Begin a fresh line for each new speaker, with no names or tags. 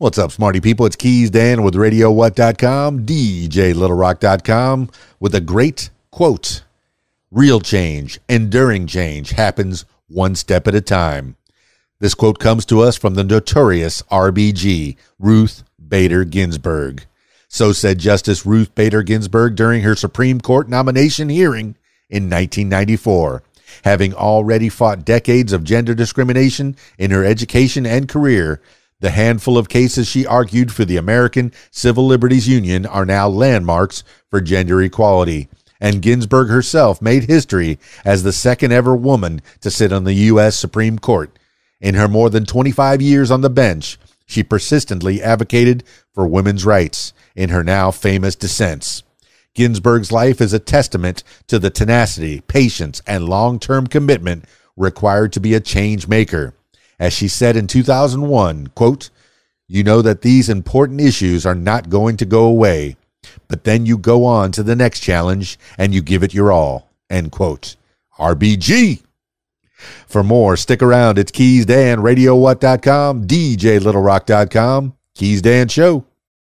What's up, smarty people? It's Keys Dan with RadioWhat.com, DJLittleRock.com, with a great quote Real change, enduring change happens one step at a time. This quote comes to us from the notorious RBG, Ruth Bader Ginsburg. So said Justice Ruth Bader Ginsburg during her Supreme Court nomination hearing in 1994. Having already fought decades of gender discrimination in her education and career, the handful of cases she argued for the American Civil Liberties Union are now landmarks for gender equality. And Ginsburg herself made history as the second ever woman to sit on the U.S. Supreme Court. In her more than 25 years on the bench, she persistently advocated for women's rights in her now famous dissents. Ginsburg's life is a testament to the tenacity, patience, and long term commitment required to be a change maker. As she said in 2001, quote, You know that these important issues are not going to go away, but then you go on to the next challenge and you give it your all. End quote. RBG. For more, stick around. It's Keys Dan, RadioWhat.com, DJLittleRock.com, Keys Dan Show.